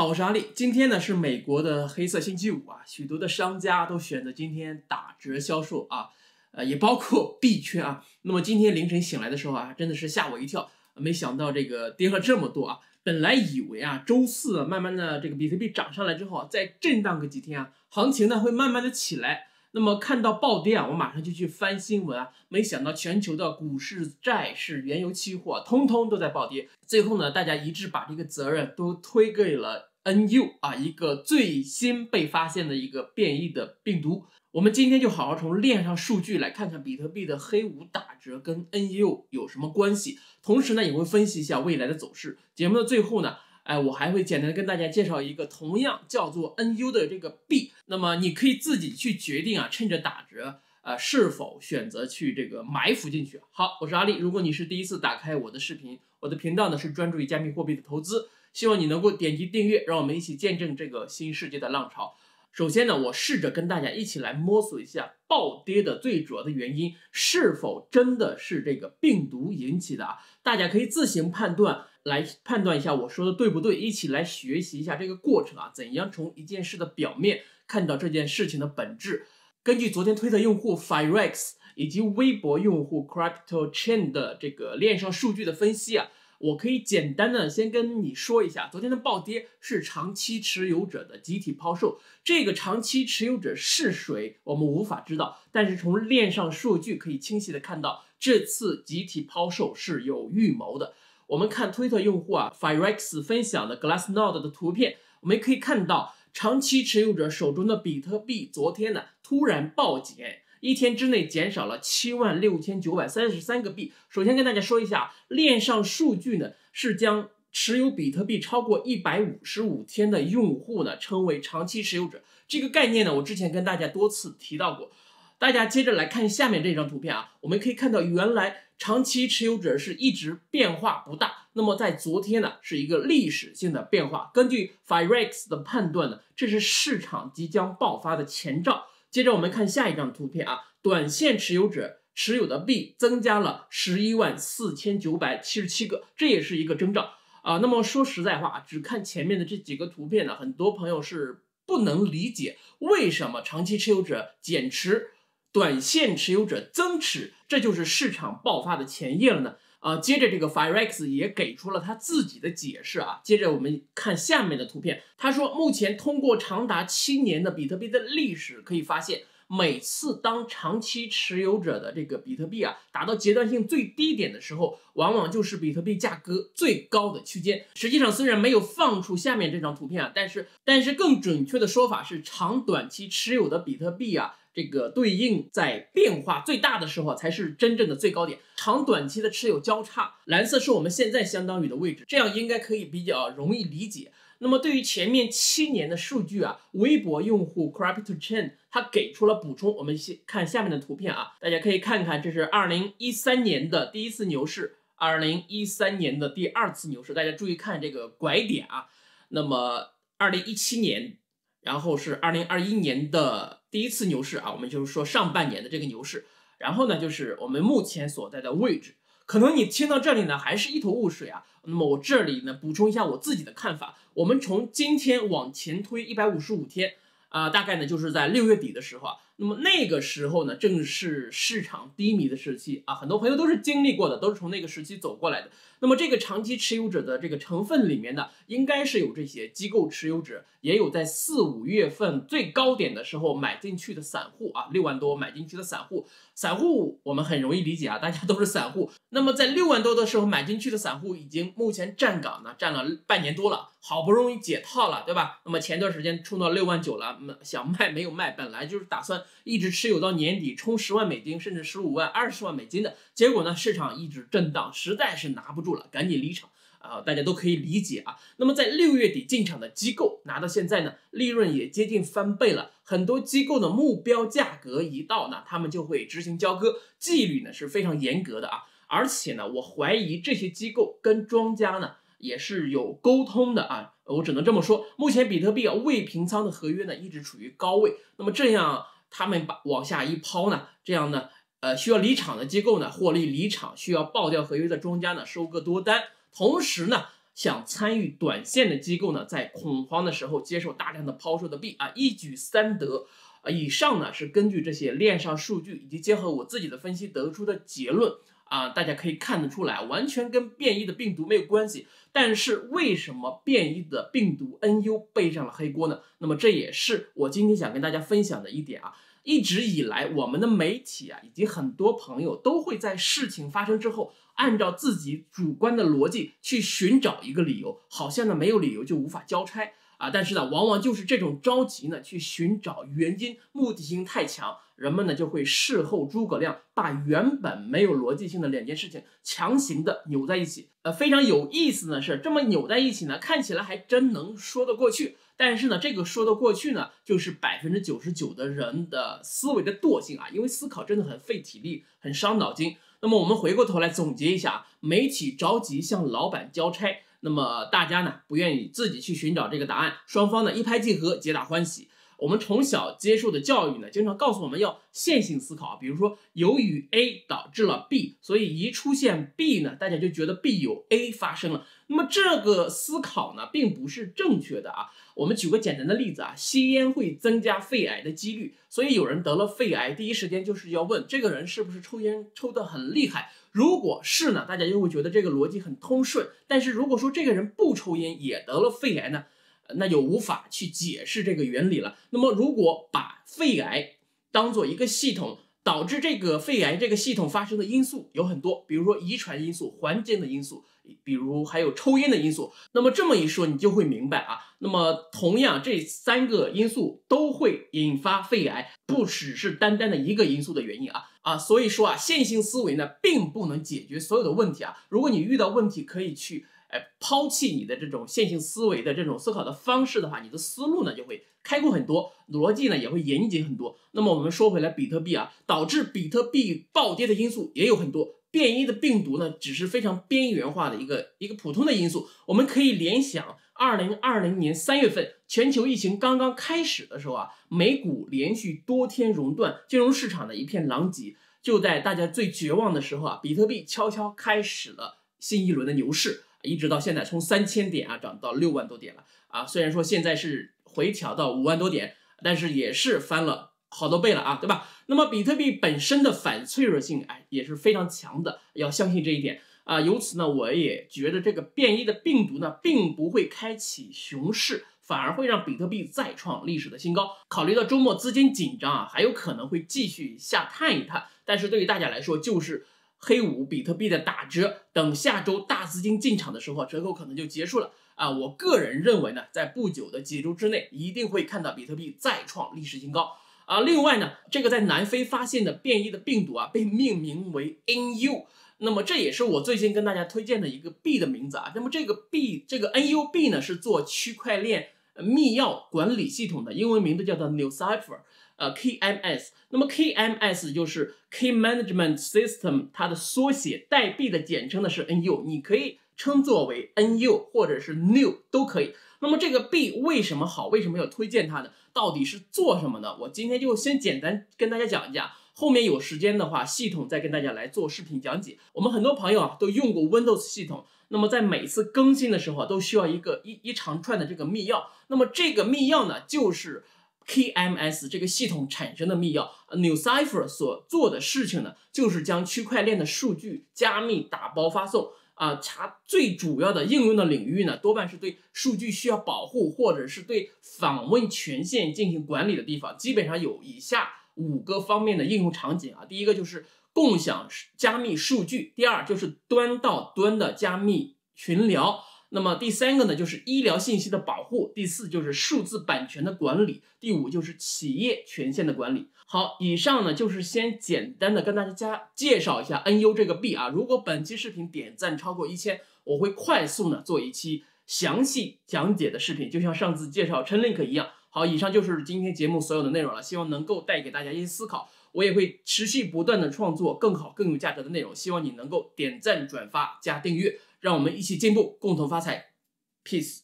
好我是阿力，今天呢是美国的黑色星期五啊，许多的商家都选择今天打折销售啊，呃，也包括币圈啊。那么今天凌晨醒来的时候啊，真的是吓我一跳，没想到这个跌了这么多啊。本来以为啊，周四慢慢的这个比特币涨上来之后啊，再震荡个几天啊，行情呢会慢慢的起来。那么看到暴跌啊，我马上就去翻新闻啊，没想到全球的股市、债市、原油期货通通都在暴跌。最后呢，大家一致把这个责任都推给了 NU 啊，一个最新被发现的一个变异的病毒。我们今天就好好从链上数据来看看比特币的黑五打折跟 NU 有什么关系，同时呢也会分析一下未来的走势。节目的最后呢。哎，我还会简单的跟大家介绍一个同样叫做 NU 的这个币，那么你可以自己去决定啊，趁着打折，呃，是否选择去这个埋伏进去。好，我是阿力，如果你是第一次打开我的视频，我的频道呢是专注于加密货币的投资，希望你能够点击订阅，让我们一起见证这个新世界的浪潮。首先呢，我试着跟大家一起来摸索一下暴跌的最主要的原因是否真的是这个病毒引起的啊？大家可以自行判断。来判断一下我说的对不对，一起来学习一下这个过程啊，怎样从一件事的表面看到这件事情的本质。根据昨天推特用户 Firex 以及微博用户 Crypto Chain 的这个链上数据的分析啊，我可以简单的先跟你说一下，昨天的暴跌是长期持有者的集体抛售。这个长期持有者是谁，我们无法知道，但是从链上数据可以清晰的看到，这次集体抛售是有预谋的。我们看推特用户啊，Firex 分享的 Glassnode 的图片，我们可以看到长期持有者手中的比特币昨天呢突然暴减，一天之内减少了七万六千九百三十三个币。首先跟大家说一下，链上数据呢是将持有比特币超过一百五十五天的用户呢称为长期持有者。这个概念呢，我之前跟大家多次提到过。大家接着来看下面这张图片啊，我们可以看到原来。长期持有者是一直变化不大，那么在昨天呢是一个历史性的变化。根据 Firex 的判断呢，这是市场即将爆发的前兆。接着我们看下一张图片啊，短线持有者持有的币增加了十一万四千九百七十七个，这也是一个征兆啊。那么说实在话，只看前面的这几个图片呢，很多朋友是不能理解为什么长期持有者减持。短线持有者增持，这就是市场爆发的前夜了呢。啊，接着这个 Firex 也给出了他自己的解释啊。接着我们看下面的图片，他说，目前通过长达七年的比特币的历史可以发现。每次当长期持有者的这个比特币啊达到阶段性最低点的时候，往往就是比特币价格最高的区间。实际上，虽然没有放出下面这张图片啊，但是但是更准确的说法是，长短期持有的比特币啊，这个对应在变化最大的时候才是真正的最高点。长短期的持有交叉，蓝色是我们现在相当于的位置，这样应该可以比较容易理解。那么对于前面七年的数据啊，微博用户 Crypto Chain 它给出了补充。我们先看下面的图片啊，大家可以看看，这是二零一三年的第一次牛市，二零一三年的第二次牛市。大家注意看这个拐点啊。那么二零一七年，然后是二零二一年的第一次牛市啊，我们就是说上半年的这个牛市。然后呢，就是我们目前所在的位置。可能你听到这里呢，还是一头雾水啊。那么我这里呢，补充一下我自己的看法。我们从今天往前推一百五十五天，啊，大概呢就是在六月底的时候啊。那么那个时候呢，正是市场低迷的时期啊。很多朋友都是经历过的，都是从那个时期走过来的。那么这个长期持有者的这个成分里面呢，应该是有这些机构持有者，也有在四五月份最高点的时候买进去的散户啊，六万多买进去的散户。散户我们很容易理解啊，大家都是散户。那么在六万多的时候买进去的散户，已经目前站岗呢，站了半年多了，好不容易解套了，对吧？那么前段时间冲到六万九了，想卖没有卖，本来就是打算一直持有到年底，冲十万美金，甚至十五万、二十万美金的。结果呢，市场一直震荡，实在是拿不住了，赶紧离场啊！大家都可以理解啊。那么在六月底进场的机构，拿到现在呢，利润也接近翻倍了。很多机构的目标价格一到呢，他们就会执行交割，纪律呢是非常严格的啊。而且呢，我怀疑这些机构跟庄家呢也是有沟通的啊。我只能这么说，目前比特币啊未平仓的合约呢一直处于高位，那么这样他们把往下一抛呢，这样呢，呃，需要离场的机构呢获利离场，需要爆掉合约的庄家呢收割多单，同时呢。想参与短线的机构呢，在恐慌的时候接受大量的抛售的币啊，一举三得。啊，以上呢是根据这些链上数据以及结合我自己的分析得出的结论啊，大家可以看得出来，完全跟变异的病毒没有关系。但是为什么变异的病毒 NU 背上了黑锅呢？那么这也是我今天想跟大家分享的一点啊。一直以来，我们的媒体啊，以及很多朋友都会在事情发生之后，按照自己主观的逻辑去寻找一个理由，好像呢没有理由就无法交差。啊，但是呢，往往就是这种着急呢，去寻找原因，目的性太强，人们呢就会事后诸葛亮，把原本没有逻辑性的两件事情强行的扭在一起。呃，非常有意思的是，这么扭在一起呢，看起来还真能说得过去。但是呢，这个说得过去呢，就是百分之九十九的人的思维的惰性啊，因为思考真的很费体力，很伤脑筋。那么我们回过头来总结一下，媒体着急向老板交差。那么大家呢不愿意自己去寻找这个答案，双方呢一拍即合，皆大欢喜。我们从小接受的教育呢，经常告诉我们要线性思考，比如说由于 A 导致了 B，所以一出现 B 呢，大家就觉得 B 有 A 发生了。那么这个思考呢，并不是正确的啊。我们举个简单的例子啊，吸烟会增加肺癌的几率，所以有人得了肺癌，第一时间就是要问这个人是不是抽烟抽得很厉害。如果是呢，大家就会觉得这个逻辑很通顺。但是如果说这个人不抽烟也得了肺癌呢，那就无法去解释这个原理了。那么如果把肺癌当做一个系统，导致这个肺癌这个系统发生的因素有很多，比如说遗传因素、环境的因素。比如还有抽烟的因素，那么这么一说，你就会明白啊。那么同样，这三个因素都会引发肺癌，不只是单单的一个因素的原因啊啊。所以说啊，线性思维呢，并不能解决所有的问题啊。如果你遇到问题，可以去哎抛弃你的这种线性思维的这种思考的方式的话，你的思路呢就会开阔很多，逻辑呢也会严谨很多。那么我们说回来，比特币啊，导致比特币暴跌的因素也有很多。变异的病毒呢，只是非常边缘化的一个一个普通的因素。我们可以联想，二零二零年三月份全球疫情刚刚开始的时候啊，美股连续多天熔断，金融市场的一片狼藉。就在大家最绝望的时候啊，比特币悄悄开始了新一轮的牛市，一直到现在从三千点啊涨到六万多点了啊。虽然说现在是回调到五万多点，但是也是翻了。好多倍了啊，对吧？那么比特币本身的反脆弱性，哎，也是非常强的，要相信这一点啊。由此呢，我也觉得这个变异的病毒呢，并不会开启熊市，反而会让比特币再创历史的新高。考虑到周末资金紧张啊，还有可能会继续下探一探。但是对于大家来说，就是黑五比特币的打折，等下周大资金进场的时候，折扣可能就结束了啊。我个人认为呢，在不久的几周之内，一定会看到比特币再创历史新高。啊，另外呢，这个在南非发现的变异的病毒啊，被命名为 NU，那么这也是我最近跟大家推荐的一个币的名字啊。那么这个币，这个 NU 币呢，是做区块链密钥管理系统的，英文名字叫做 New Cipher，呃，KMS。那么 KMS 就是 Key Management System，它的缩写，代币的简称呢是 NU，你可以称作为 NU 或者是 New 都可以。那么这个币为什么好？为什么要推荐它呢？到底是做什么的？我今天就先简单跟大家讲一讲，后面有时间的话，系统再跟大家来做视频讲解。我们很多朋友啊都用过 Windows 系统，那么在每次更新的时候，都需要一个一一长串的这个密钥。那么这个密钥呢，就是 KMS 这个系统产生的密钥。New Cipher 所做的事情呢，就是将区块链的数据加密打包发送。啊，它最主要的应用的领域呢，多半是对数据需要保护，或者是对访问权限进行管理的地方。基本上有以下五个方面的应用场景啊。第一个就是共享加密数据，第二就是端到端的加密群聊，那么第三个呢就是医疗信息的保护，第四就是数字版权的管理，第五就是企业权限的管理。好，以上呢就是先简单的跟大家介绍一下 NU 这个币啊。如果本期视频点赞超过一千，我会快速呢做一期详细讲解的视频，就像上次介绍 Chainlink 一样。好，以上就是今天节目所有的内容了，希望能够带给大家一些思考。我也会持续不断的创作更好、更有价值的内容，希望你能够点赞、转发、加订阅，让我们一起进步，共同发财。Peace。